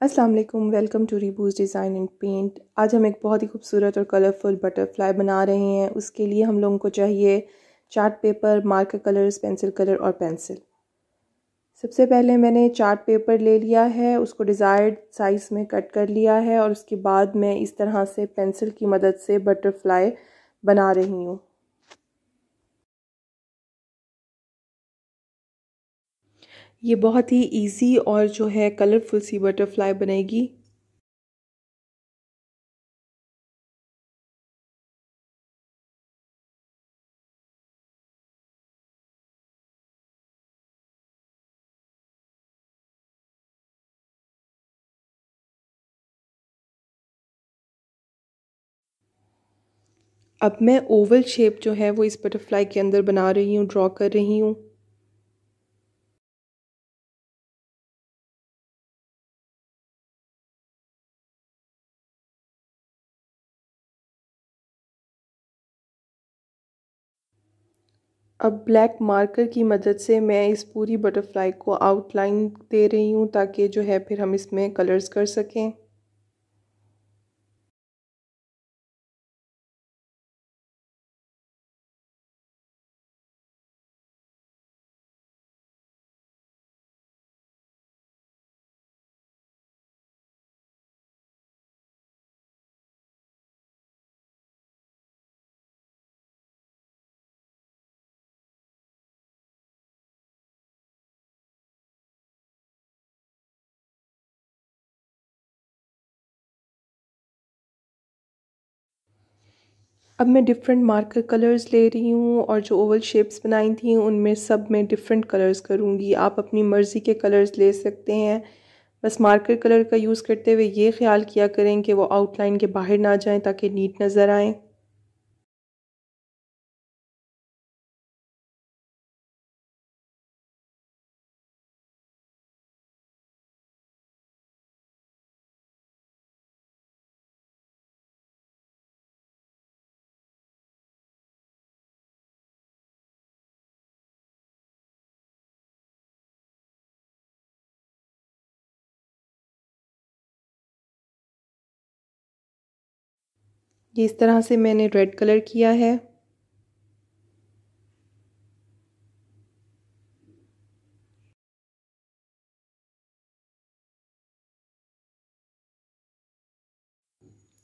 अस्सलाम वालेकुम welcome to रिबूज डिज़ाइन एंड पेंट आज हम एक बहुत ही खूबसूरत और कलरफुल बटरफ्लाई बना रहे हैं। उसके लिए हम लोगों को चाहिए chart paper marker colours pencil colour और पेंसिल सबसे पहले मैंने चार्ट पेपर ले लिया है, उसको डिज़ायर्ड साइज़ में कट कर लिया है और उसके बाद मैं इस तरह से पेंसिल की मदद से बटरफ्लाई बना रही हूँ। ये बहुत ही इजी और जो है कलरफुल सी बटरफ्लाई बनेगी। अब मैं ओवल शेप जो है वो इस बटरफ्लाई के अंदर बना रही हूँ ड्रॉ कर रही हूँ। अब ब्लैक मार्कर की मदद से मैं इस पूरी बटरफ्लाई को आउटलाइन दे रही हूँ ताकि जो है फिर हम इसमें कलर्स कर सकें। अब मैं डिफरेंट मार्कर कलर्स ले रही हूँ और जो ओवल शेप्स बनाई थी, उनमें सब मैं डिफरेंट कलर्स करूँगी। आप अपनी मर्ज़ी के कलर्स ले सकते हैं। बस मार्कर कलर का यूज़ करते हुए ये ख्याल किया करें कि वो आउटलाइन के बाहर ना जाएँ, ताकि नीट नज़र आएँ। ये इस तरह से मैंने रेड कलर किया है।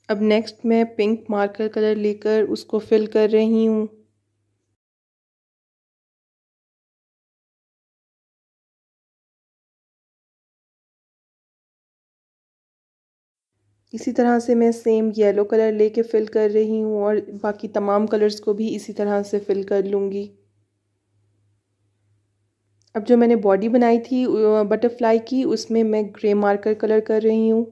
अब नेक्स्ट मैं पिंक मार्कर कलर लेकर उसको फिल कर रही हूँ। इसी तरह से मैं सेम येलो कलर लेके फ़िल कर रही हूँ और बाकी तमाम कलर्स को भी इसी तरह से फ़िल कर लूँगी। अब जो मैंने बॉडी बनाई थी बटरफ्लाई की, उसमें मैं ग्रे मार्कर कलर कर रही हूँ।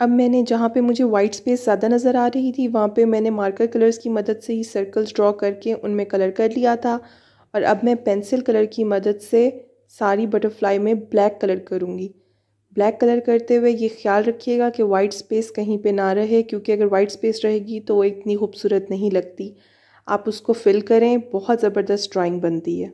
अब मैंने जहाँ पे मुझे वाइट स्पेस ज़्यादा नज़र आ रही थी, वहाँ पे मैंने मार्कर कलर्स की मदद से ही सर्कल्स ड्रॉ करके उनमें कलर कर लिया था। और अब मैं पेंसिल कलर की मदद से सारी बटरफ्लाई में ब्लैक कलर करूँगी। ब्लैक कलर करते हुए ये ख्याल रखिएगा कि वाइट स्पेस कहीं पे ना रहे, क्योंकि अगर वाइट स्पेस रहेगी तो वो इतनी खूबसूरत नहीं लगती। आप उसको फिल करें, बहुत ज़बरदस्त ड्राइंग बनती है।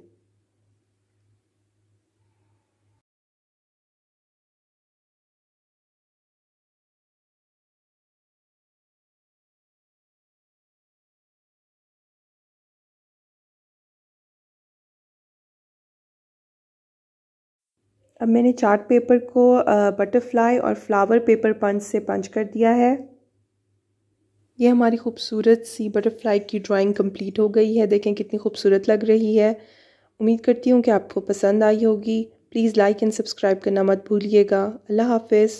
अब मैंने चार्ट पेपर को बटरफ्लाई और फ्लावर पेपर पंच से पंच कर दिया है। ये हमारी खूबसूरत सी बटरफ्लाई की ड्राइंग कंप्लीट हो गई है। देखें कितनी खूबसूरत लग रही है। उम्मीद करती हूँ कि आपको पसंद आई होगी। प्लीज़ लाइक एंड सब्सक्राइब करना मत भूलिएगा। अल्लाह हाफिज़।